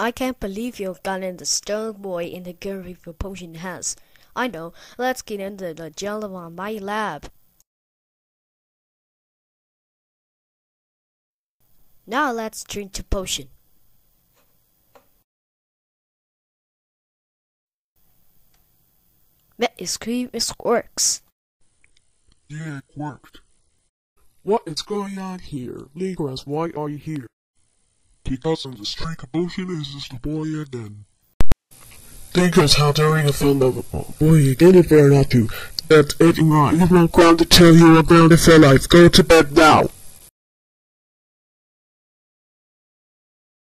I can't believe you've gotten the stone boy in the girl with your potion hands. I know. Let's get into the Jellivan my lab. Now let's drink the potion. That is cream, it works. Yeah, it worked. What is going on here? Legras, why are you here? Because of the streak of potion is just the boy again. Legras, how daring a film of oh, Boy, you did it fair not to. That's it, right. You're not ground to tell you about it for life. Go to bed now.